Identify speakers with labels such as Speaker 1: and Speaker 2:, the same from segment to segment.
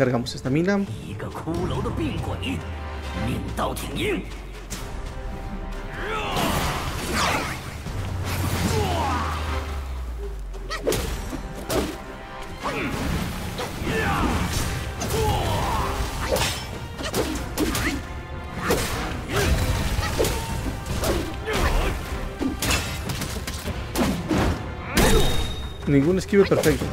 Speaker 1: Cargamos esta mina. Ningún esquive perfecto.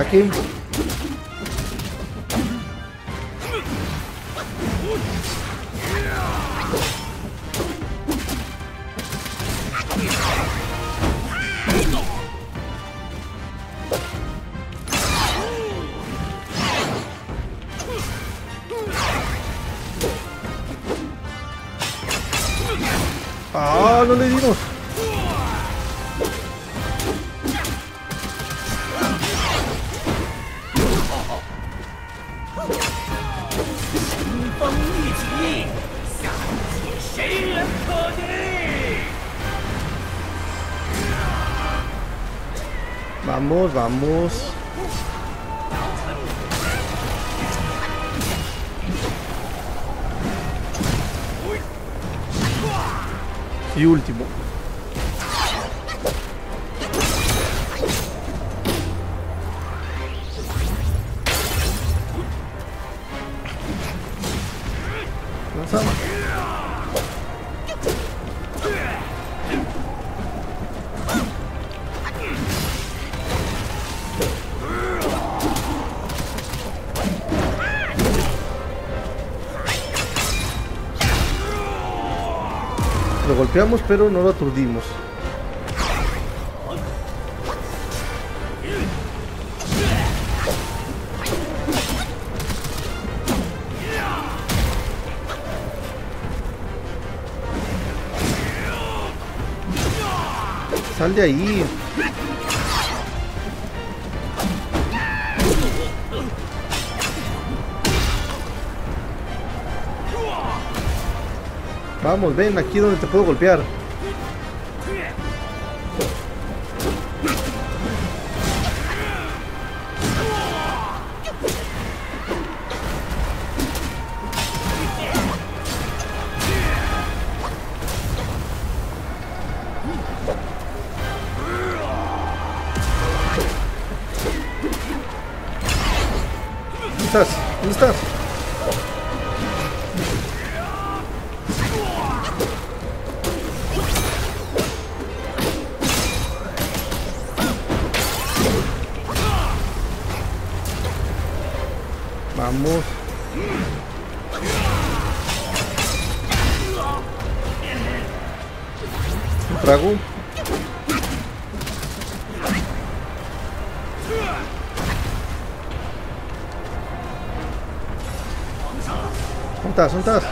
Speaker 1: Ataque. ¡Ah! No le dimos. Vamos, vamos. Y último. Lo golpeamos, pero no lo aturdimos. Sal de ahí. Vamos, ven aquí donde te puedo golpear. ¿Dónde estás? ¿Dónde estás? Vamos. Trago. ¿Dónde estás?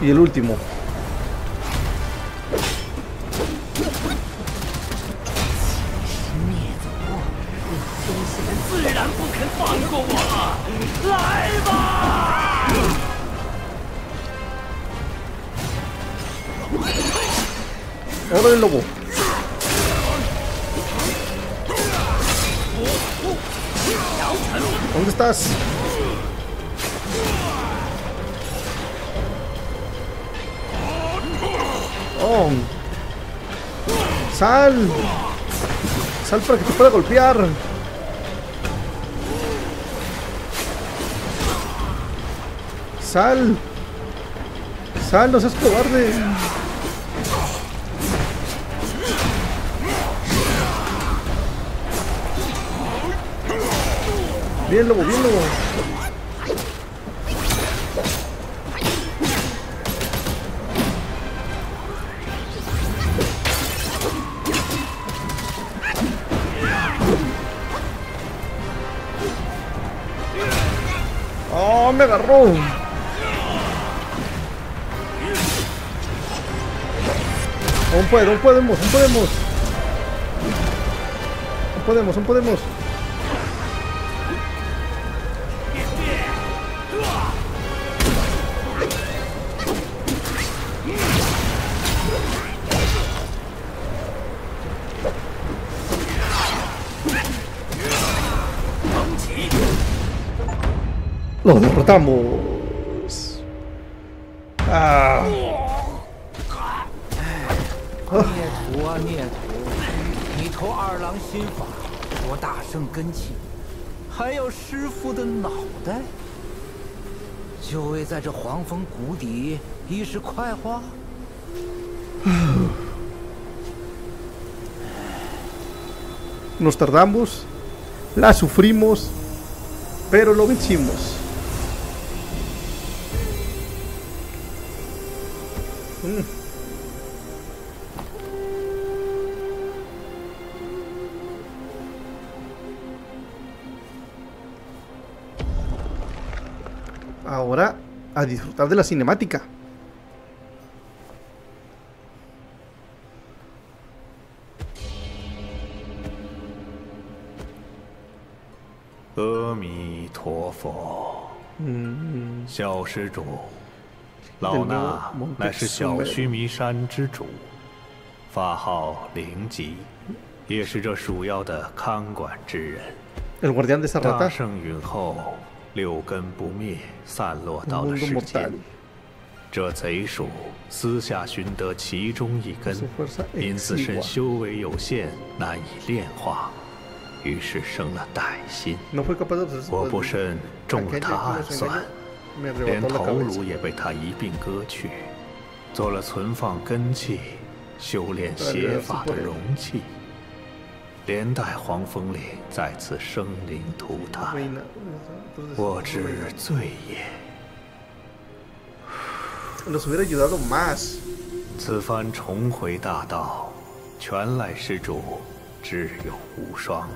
Speaker 1: Y el último.
Speaker 2: 过我了，来吧！
Speaker 1: ¡Órale, lobo! ¿Dónde estás? ¡Oh! ¡Sal! ¡Sal para que te pueda golpear! ¡Sal! ¡Sal! ¡No seas cobarde! Bien, lobo, bien, lobo. ¡Oh, me agarró! Aún puede, aún podemos, aún podemos. podemos, aún podemos. Lo derrotamos. Ah.
Speaker 3: 孽徒啊孽徒，你投二郎心法，我大圣根器，还要师傅的脑袋，就为在这黄风谷底一时快活
Speaker 1: ？Nos tardamos, la sufrimos, pero lo vencimos. Mm. Ahora a disfrutar de la cinemática.
Speaker 4: Mm.
Speaker 1: El guardián de esa.
Speaker 4: 六根不灭散落到了世间这贼鼠私下寻得其中一根因自身修为有限难以炼化于是生了歹心。我不慎中了他暗算连头颅也被他一并割去做了存放根器修炼邪法的容器。连带黄风岭在此生灵涂炭我之罪也此番重回大道全赖施主智勇无双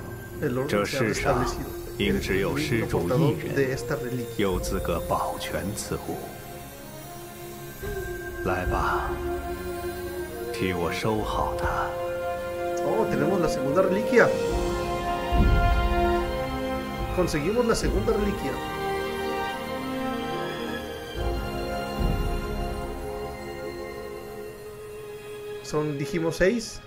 Speaker 4: 这世上应只有施主一人有资格保全此物。来吧替我收好它。
Speaker 1: Oh, tenemos la segunda reliquia. Conseguimos la segunda reliquia. Son, dijimos, seis.